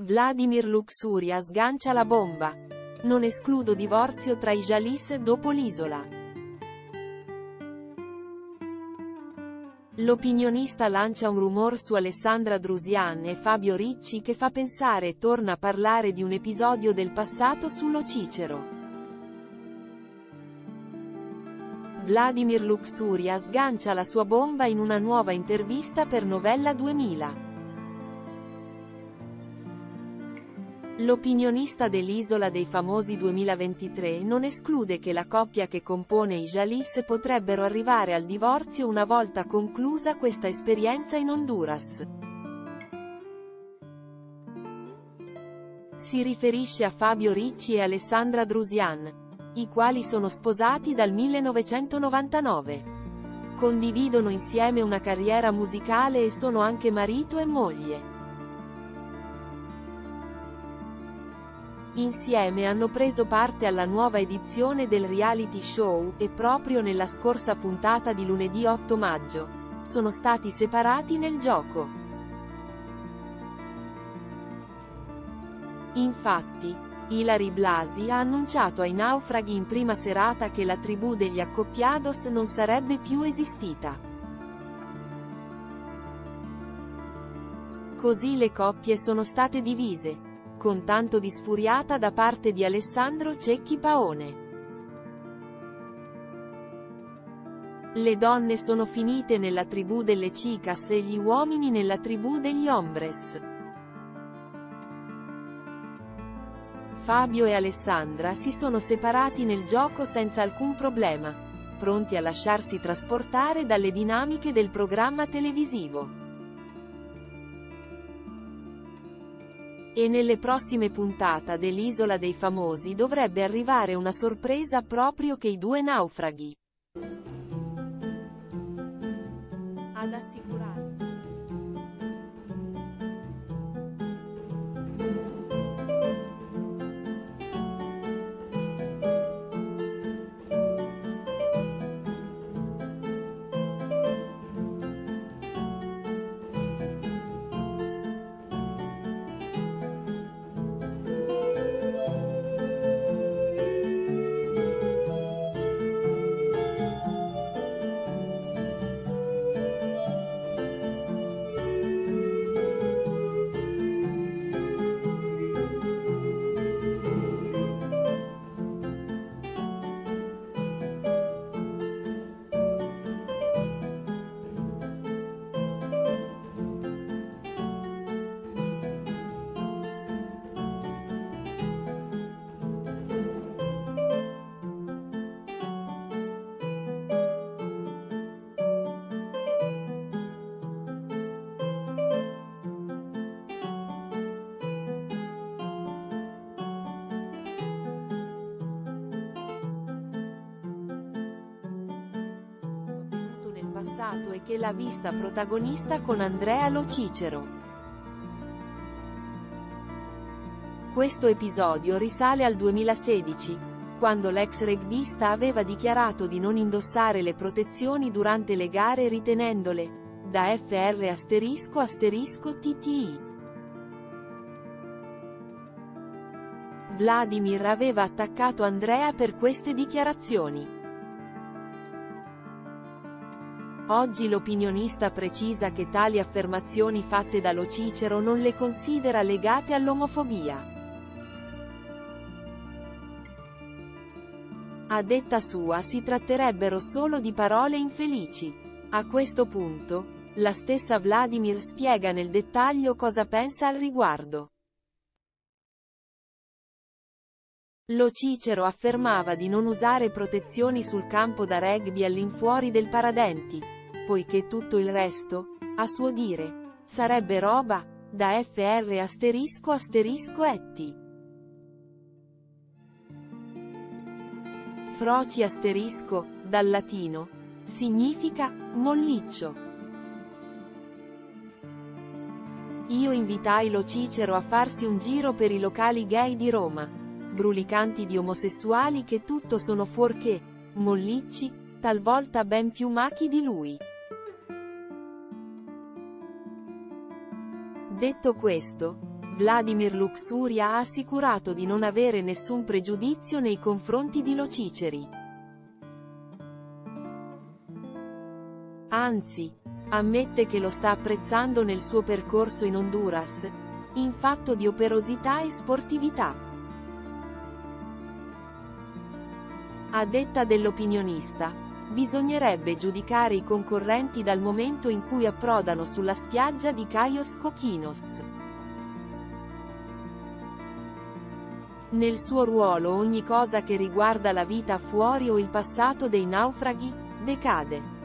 Vladimir Luxuria sgancia la bomba. Non escludo divorzio tra i Jalis dopo l'isola. L'opinionista lancia un rumor su Alessandra Drusian e Fabio Ricci che fa pensare e torna a parlare di un episodio del passato sullo Cicero. Vladimir Luxuria sgancia la sua bomba in una nuova intervista per Novella 2000. L'opinionista dell'Isola dei Famosi 2023 non esclude che la coppia che compone i Jalis potrebbero arrivare al divorzio una volta conclusa questa esperienza in Honduras. Si riferisce a Fabio Ricci e Alessandra Drusian, i quali sono sposati dal 1999. Condividono insieme una carriera musicale e sono anche marito e moglie. Insieme hanno preso parte alla nuova edizione del reality show, e proprio nella scorsa puntata di lunedì 8 maggio, sono stati separati nel gioco. Infatti, Hilary Blasi ha annunciato ai naufraghi in prima serata che la tribù degli accoppiados non sarebbe più esistita. Così le coppie sono state divise, con tanto di sfuriata da parte di Alessandro Cecchi Paone. Le donne sono finite nella tribù delle Chicas e gli uomini nella tribù degli Hombres. Fabio e Alessandra si sono separati nel gioco senza alcun problema, pronti a lasciarsi trasportare dalle dinamiche del programma televisivo. E nelle prossime puntate dell'Isola dei Famosi dovrebbe arrivare una sorpresa proprio che i due naufraghi. Ad assicurare. Passato e che l'ha vista protagonista con Andrea Lo Cicero. Questo episodio risale al 2016, quando l'ex rugbista aveva dichiarato di non indossare le protezioni durante le gare ritenendole, da FR asterisco asterisco TTI. Vladimir aveva attaccato Andrea per queste dichiarazioni. Oggi l'opinionista precisa che tali affermazioni fatte da Lo Cicero non le considera legate all'omofobia. A detta sua si tratterebbero solo di parole infelici. A questo punto, la stessa Vladimir spiega nel dettaglio cosa pensa al riguardo. Lo Cicero affermava di non usare protezioni sul campo da rugby all'infuori del paradenti poiché tutto il resto, a suo dire, sarebbe roba, da FR asterisco asterisco etti. Froci asterisco, dal latino, significa, molliccio. Io invitai lo Cicero a farsi un giro per i locali gay di Roma, brulicanti di omosessuali che tutto sono fuorché, mollicci, talvolta ben più machi di lui. Detto questo, Vladimir Luxuria ha assicurato di non avere nessun pregiudizio nei confronti di Lociceri. Anzi, ammette che lo sta apprezzando nel suo percorso in Honduras, in fatto di operosità e sportività. A detta dell'opinionista, bisognerebbe giudicare i concorrenti dal momento in cui approdano sulla spiaggia di Caios Coquinos. Nel suo ruolo ogni cosa che riguarda la vita fuori o il passato dei naufraghi, decade.